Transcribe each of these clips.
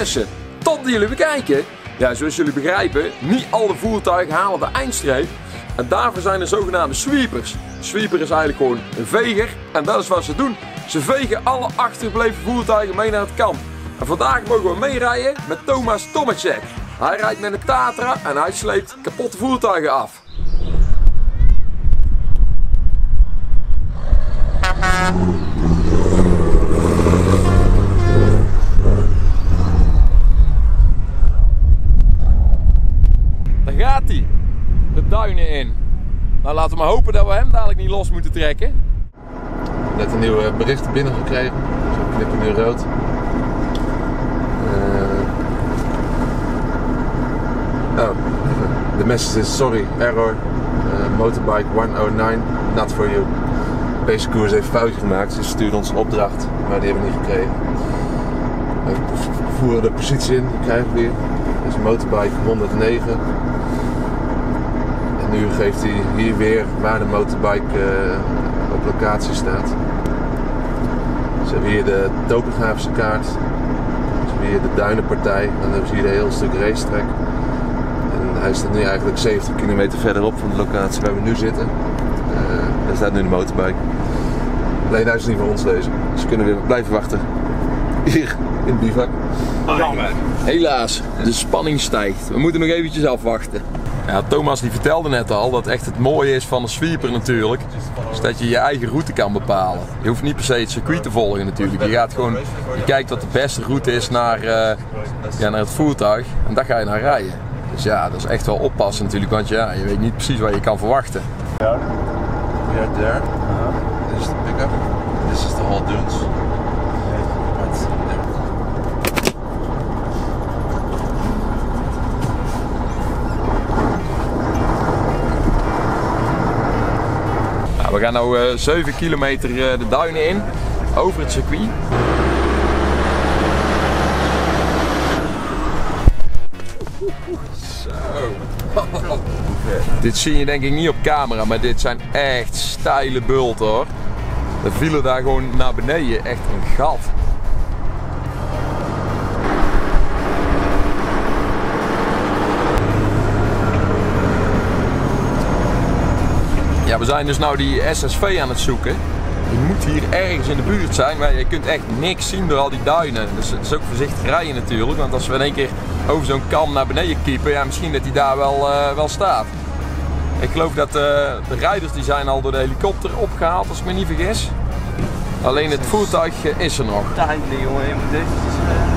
Mensen, tot jullie bekijken. Ja, zoals jullie begrijpen, niet alle voertuigen halen de eindstreep. En daarvoor zijn er zogenaamde sweepers. Sweeper is eigenlijk gewoon een veger. En dat is wat ze doen. Ze vegen alle achtergebleven voertuigen mee naar het kamp. En vandaag mogen we meerijden met Thomas Tomacek. Hij rijdt met een Tatra en hij sleept kapotte voertuigen af. Daar gaat hij. De duinen in. Nou, laten we maar hopen dat we hem dadelijk niet los moeten trekken. Net een nieuw bericht binnengekregen. Zo knippen nu rood. Eh, oh, the message is sorry, error. Eh, motorbike 109, not for you. Deze koers heeft foutje gemaakt. Ze stuurde ons een opdracht, maar die hebben we niet gekregen. We voeren de positie in, die krijgen we weer. Dus motorbike 109. Nu geeft hij hier weer waar de motorbike eh, op locatie staat. Ze hebben hier de topografische kaart. Ze hebben hier de duinenpartij. En dan hebben ze hier een heel stuk racetrack. En hij staat nu eigenlijk 70 kilometer verderop van de locatie waar we nu zitten. Eh, daar staat nu de motorbike. Alleen hij is niet voor ons deze. Dus we kunnen weer blijven wachten. Hier in het bivak. Helaas, de spanning stijgt. We moeten nog eventjes afwachten. Ja, Thomas die vertelde net al dat echt het mooie is van een sweeper natuurlijk. Is dat je je eigen route kan bepalen. Je hoeft niet per se het circuit te volgen natuurlijk. Je gaat gewoon, je kijkt wat de beste route is naar, eh, ja, naar het voertuig. En daar ga je naar rijden. Dus ja, dat is echt wel oppassen natuurlijk. Want ja, je weet niet precies wat je kan verwachten. We are there. This is the pickup. This is the whole dunes. We gaan nu 7 kilometer eh, de duinen in. Over het circuit. Dit zie je denk ik niet op camera, maar dit zijn echt steile bulten hoor. Er vielen daar gewoon naar beneden echt een gat. We zijn dus nou die SSV aan het zoeken. Die moet hier ergens in de buurt zijn, maar je kunt echt niks zien door al die duinen. Dus het is ook voorzichtig rijden natuurlijk, want als we in één keer over zo'n kam naar beneden kiepen, ja, misschien dat hij daar wel, eh, wel staat. Ik geloof dat eh, de rijders die zijn al door de helikopter opgehaald, als ik me niet vergis. Alleen het voertuig is er nog. Eindelijk jongen, je moet.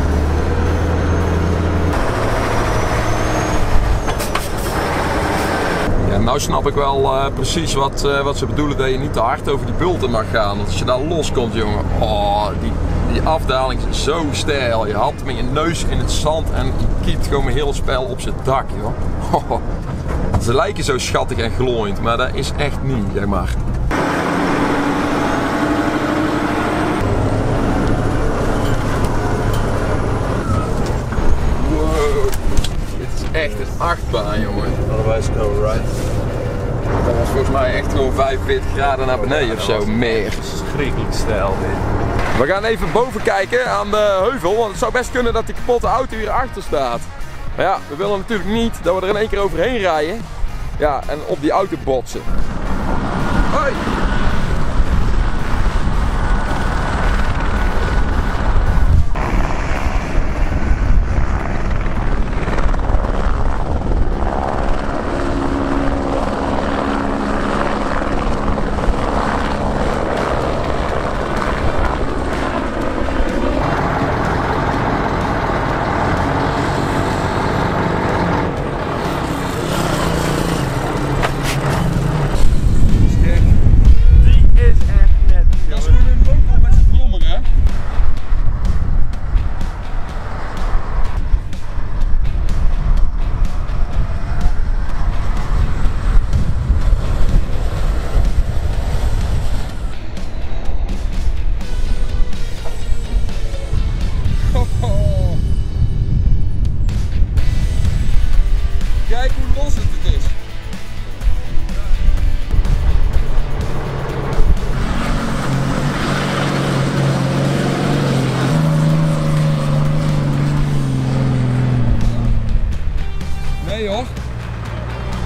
Nou snap ik wel eh, precies wat, eh, wat ze bedoelen dat je niet te hard over die bulten mag gaan. Want als je daar loskomt, jongen, oh, die, die afdaling is zo stijl. Je had met je neus in het zand en je kiet gewoon mijn hele spel op zijn dak, joh. Ze lijken zo schattig en glooiend, maar dat is echt niet, zeg maar. Dit is echt een achtbaan, jongen. Otherwise right. Volgens mij echt gewoon 45 graden naar beneden of zo, meer. Schrikkelijk stijl dit. We gaan even boven kijken aan de heuvel, want het zou best kunnen dat die kapotte auto hier achter staat. Maar ja, we willen natuurlijk niet dat we er in één keer overheen rijden. Ja, en op die auto botsen. Hoi!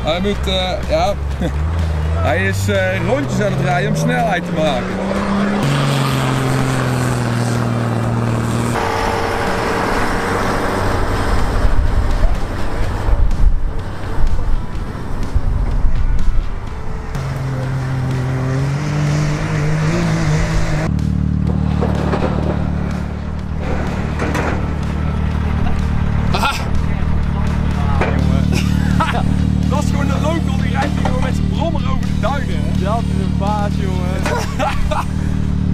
Hij moet, eh, ja, hij is eh, rondjes aan het rijden om snelheid te maken.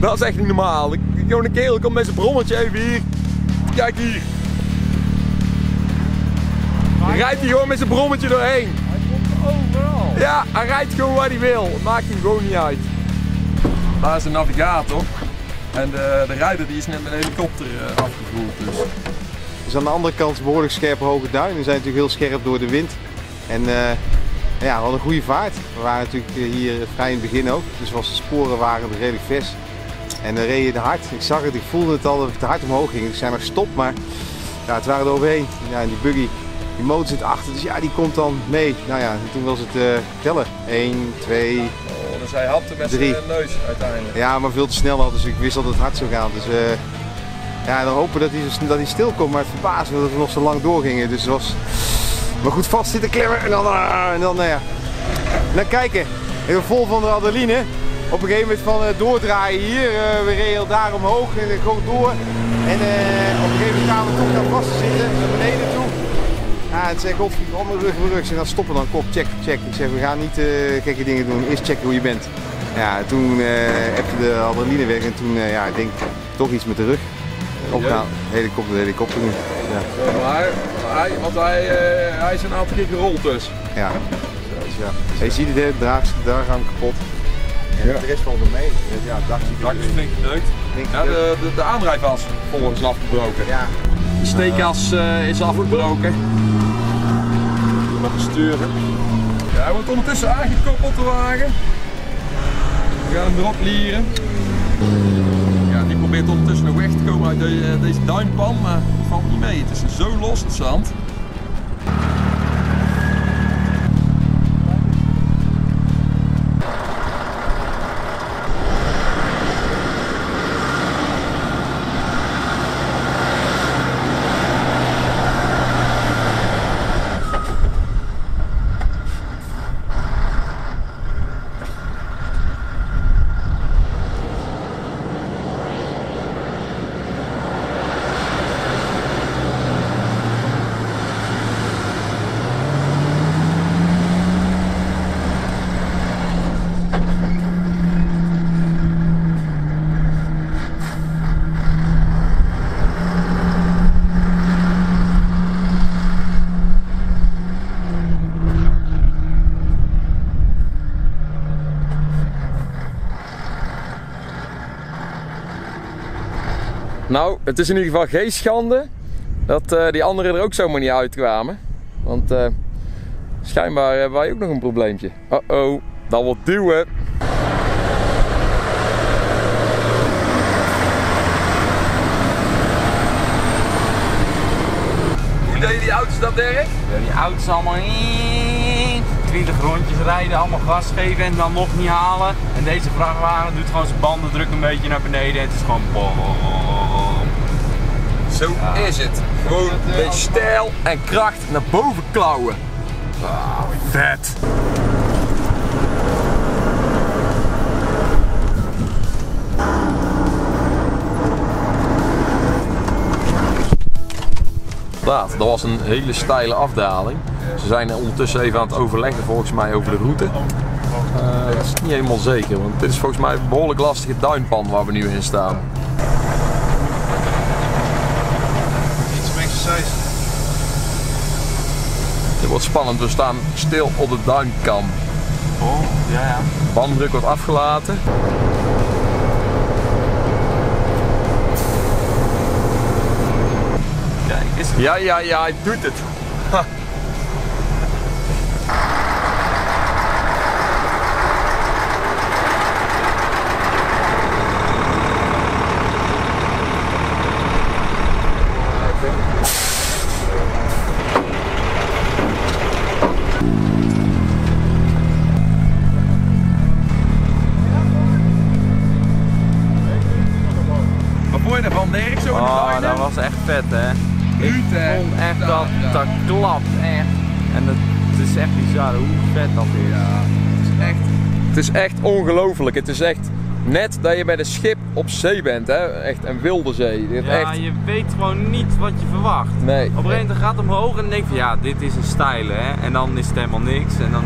Dat is echt niet normaal. Ik- Gewoon een kerel komt met zijn brommertje even hier. Kijk hier. Hij rijdt hier gewoon met zijn brommetje doorheen. Hij komt overal. Ja, hij rijdt gewoon waar hij wil. Het maakt hem gewoon niet uit. Daar is de navigator. En de, de rijder die is net met een helikopter eh, afgevoerd. Dus. Dus aan de andere kant behoorlijk scherpe hoge duinen. Die zijn natuurlijk heel scherp door de wind. En eh, ja, we hadden een goede vaart. We waren natuurlijk eh, hier vrij in het begin ook. Dus was de sporen waren redelijk vers. En dan reed je hard. Ik zag het, ik voelde het al dat het hard omhoog ging. Ik zei nog stop, maar ja, het waren er overheen. Ja, en die buggy, die motor zit achter. Dus ja, die komt dan mee. Nou ja, en toen was het eh, tellen. 1, 2, Oh, dus hij hapte met Drie. zijn neus uiteindelijk. ja, maar veel te snel al, dus ik wist dat het hard zou gaan. Dus eh, ja, dan hopen dat hij, dat hij stil komt, maar het verbaasde me dat we nog zo lang doorgingen. Dus het was maar goed vast zitten klemmen en dan, ah, en dan nou ja. En dan kijken, even vol van de adrenaline. Op een gegeven moment van eh, doordraaien hier, eh, we reden daar omhoog en gewoon door. En eh, op een gegeven moment gaan we toch naar vast te zitten, naar beneden toe. Ja, het zei God, om mijn rug, mijn rug. Zei, nou stoppen dan, kop, check, check. Ik zeg, we gaan niet gekke dingen doen, eerst checken hoe je bent. Ja, toen heb de adrenaline weg en toen, ja, ik denk toch iets met de rug. Opgaan, helikopter, helikopter nu. Ja, maar hij, want hij, hij is een aantal keer gerold dus. ja. Ja. Je ziet het, hè, de draag, de draaggang kapot. En Ja. de rest valt er mee. Dus Ja. Dak is flink gedeukt. Denk Ja, ik, de, de, de aandrijfas volgens is afgebroken. ja, De steekas eh, is afgebroken. Nog sturen. Ja, hij wordt ondertussen aangekoppeld de wagen. We gaan hem erop lieren. Ja, die probeert ondertussen nog weg te komen uit de- eh, deze duinpan, maar het valt niet mee. Het is zo los het zand. Nou, het is in ieder geval geen schande dat eh, die anderen er ook zomaar niet uitkwamen. Want eh, schijnbaar hebben wij ook nog een probleempje. Oh oh, dat wordt duwen. Hoe deden die auto's dat, Dirk? Ja, die auto's allemaal 20 rondjes rijden, allemaal gas geven en dan nog niet halen. En deze vrachtwagen doet gewoon zijn banden druk een beetje naar beneden en het is gewoon Zo is het. Gewoon beetje stijl en kracht naar boven klauwen. Ah, vet. Dat was een hele steile afdaling. Ze zijn ondertussen even aan het overleggen volgens mij over de route. Eh, dat is niet helemaal zeker, want dit is volgens mij een behoorlijk lastige duinpan waar we nu in staan. iets om exercise. Dit wordt spannend, we staan stil op de duinkam. Oh, ja ja. Banddruk wordt afgelaten. Kijk, is het. Ja, ja, ja, hij doet het. Ha. Het is echt ongelooflijk. Het is echt net dat je bij de schip op zee bent, hè? Echt een wilde zee. Dit Ja, echt, je weet gewoon niet wat je verwacht. nee. Op een gegeven moment gaat het omhoog en dan denk je van ja, dit is een stijle hè. En dan is het helemaal niks en dan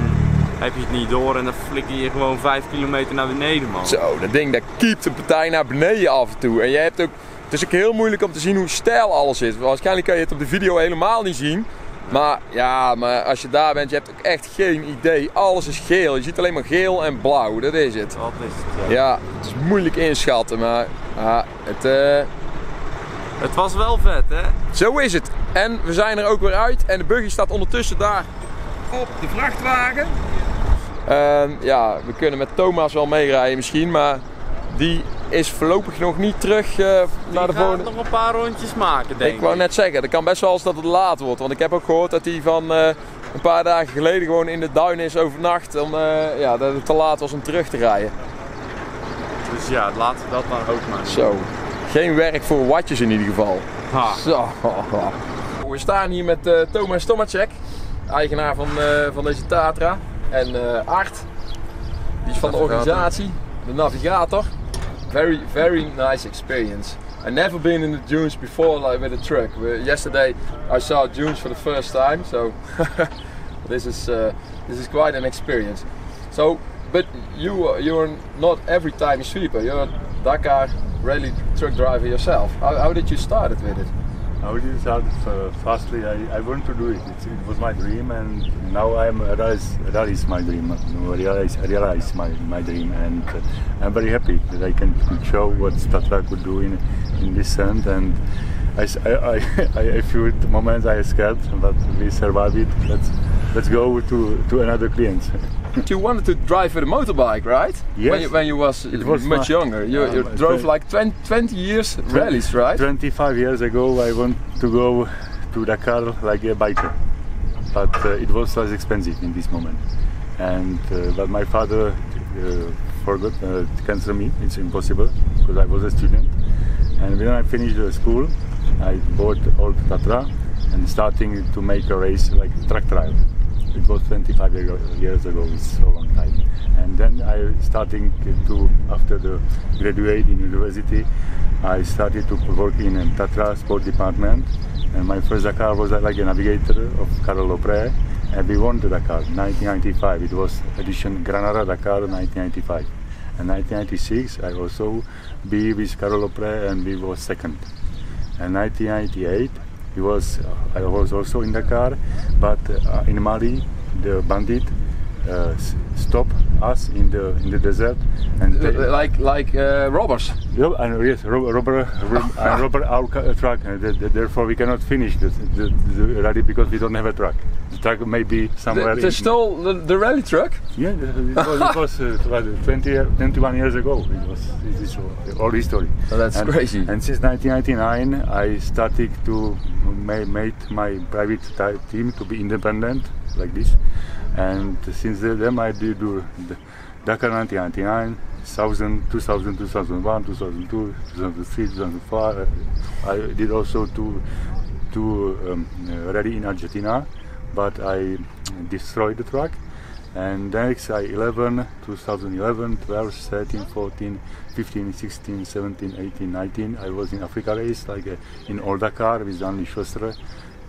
heb je het niet door en dan flikker je gewoon 5 kilometer naar beneden man. Zo, dat ding dat kiept een partij naar beneden af en toe. En je hebt ook, het is ook heel moeilijk om te zien hoe stijl alles is. Waarschijnlijk kan je het op de video helemaal niet zien. Maar ja, maar als je daar bent, je hebt ook echt geen idee. Alles is geel. Je ziet alleen maar geel en blauw. Dat is het. Wat is het? Ja. Ja, het is moeilijk inschatten, maar ja, het, eh, Het was wel vet hè. zo is het. En we zijn er ook weer uit. En de buggy staat ondertussen daar op de vrachtwagen. Ehm, ja, we kunnen met Thomas wel meerijden misschien, maar is voorlopig nog niet terug eh, naar de Die gaat volgende. nog een paar rondjes maken denk Ik wou net zeggen, het kan best wel eens dat het laat wordt. Want ik heb ook gehoord dat hij van eh, een paar dagen geleden gewoon in de duin is overnacht. Om, eh, ja, dat het te laat was om terug te rijden. Dus ja, laten we dat dan ook maar. Zo. Geen werk voor watjes in ieder geval. Ha. Zo. We staan hier met eh, Thomas Tomacek, eigenaar van, eh, van deze Tatra. En eh, Art, die is van de organisatie, de navigator. Very, very nice experience. I never been in the dunes before like with a truck. Yesterday I saw dunes for the first time, so this is uh, this is quite an experience. So, but you you're not every time a sweeper. You're a Dakar rally truck driver yourself. How, how did you start it with it? How it start? Uh, firstly, I, I want to do it. It's, it was my dream, and now I'm realize realize my dream. Realize realize my, my dream, and uh, I'm very happy that I can show what Tatra could do in in this sand. And I I I feel few moments I scared, but we survived it. Let's let's go to to another client. You wanted to drive with a motorbike, right? Yes. When you, when you was, was much younger. You, Yeah, you drove like 20, 20 years rallies, right? 25 years ago, I want to go to Dakar like a biker, but uh, it was less expensive in this moment. And uh, but my father uh, forgot uh, to cancel me. It's impossible because I was a student. And when I finished the school, I bought old Tatra and starting to make a race like track trial. It was 25 years ago. It's so long time. And then I starting to after the graduate in university, I started to work in a Tatra sport department. And my first Dakar was like a navigator of Carlo Lopre. And we won the Dakar 1995. It was edition Granada Dakar 1995. And 1996 I also be with Carlo Lopre and we was second. And 1998 he was I was also in Dakar, but uh, in Mali the bandit uh, stopped us in the in the desert and they, Like like uh, robbers. yeah, and yes, rob- robber, rob- and robber our ca- truck, and th- th- therefore we cannot finish the, the, the rally because we don't have a truck. The truck may be somewhere. They, they stole the, the rally truck. Yeah, it was, it was uh, 20, year- 21 years ago. It was it is all history. Oh, that's and, crazy. And since 1999, I started to ma- make my private team to be independent like this. And since then, I did do the Dakar 1999, 1000, 2000, 2001, 2002, 2003, 2004. I did also two, two um, uh, rally in Argentina, but I destroyed the truck. And next, I 11, 2011, 12, 13, 14, 15, 16, 17, 18, 19. I was in Africa race, like uh, in Old Dakar with Anli Schuster,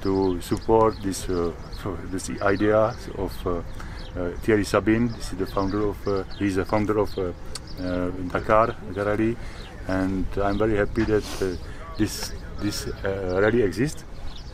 to support this uh, this idea of uh, uh, Thierry Sabine. This is the founder of. He's the founder of Dakar Rally, and I'm very happy that this this rally exists.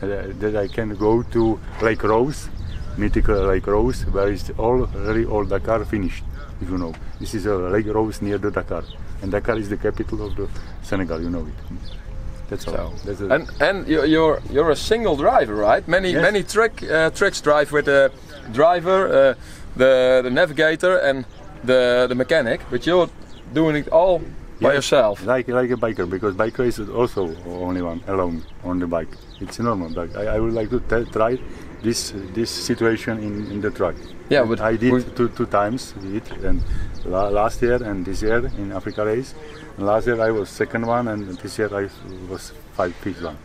That I can go to Lake Rose, mythical Lake Rose, where is all really all Dakar finished. If you know, this is a Lake Rose near the Dakar, and Dakar is the capital of the Senegal. You know it. That's all. That's a- And and you're you're, you're a single driver, right? Many Yes. many truck uh, trucks drive with a driver, uh, the the navigator, and the the mechanic, but you're doing it all by Yes, yourself. Like like a biker, because biker is also only one alone on the bike. It's normal. Like I, I would like to try this this situation in, in the truck. Yeah, but I did two, two times it, and last year and this year in Africa race. And last year I was second one, and this year I was five fifth one.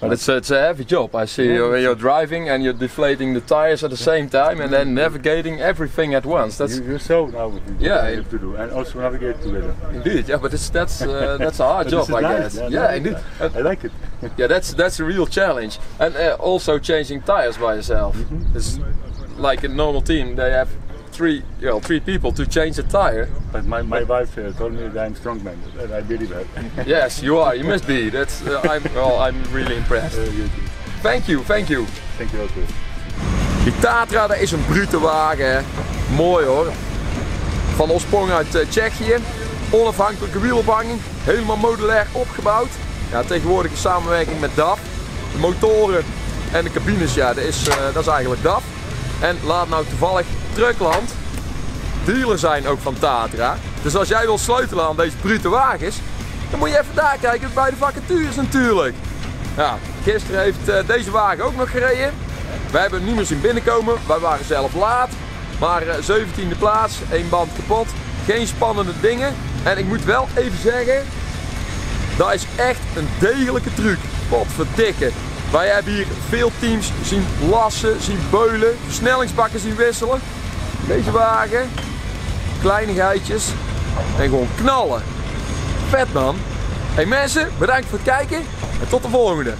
But it's, it's a heavy job. I see you when you're driving and you're deflating the tires at the same time and then navigating everything at once. That's You, you saw now what Yeah, you have to do, and also navigate together. indeed, yeah. But it's, that's uh, that's a hard job, I nice, guess. yeah, Yeah, indeed. I like it. yeah, that's that's a real challenge. And uh, also changing tires by yourself. It's like a normal team. They have three, well, three people to change a tire. But my, my wife uh, told me that I'm strong man, and I believe that. Yes, you are. You must be. That's. Uh, I'm. Well, I'm really impressed. You- Thank you. Thank you. Thank you also. Die Tatra dat is een brute wagen. Mooi hoor. Van oorsprong uit eh, Tsjechië. Onafhankelijke wielopvanging. Helemaal modulair opgebouwd. Ja, tegenwoordig in samenwerking met DAF. De motoren en de cabines, ja, dat is, eh, dat is eigenlijk DAF. En laat nou toevallig Truckland dealer zijn ook van Tatra. Dus als jij wil sleutelen aan deze brute wagens, dan moet je even daar kijken bij de vacatures natuurlijk. Ja, gisteren heeft eh, deze wagen ook nog gereden. Wij hebben hem niet meer zien binnenkomen. Wij waren zelf laat. Maar eh, 17e plaats, één band kapot. Geen spannende dingen. En ik moet wel even zeggen, dat is echt een degelijke truc. Wat verdikken. Wij hebben hier veel teams zien lassen, zien beulen, versnellingsbakken zien wisselen. Deze wagen, kleinigheidjes en gewoon knallen. Vet man. Hey mensen, bedankt voor het kijken en tot de volgende.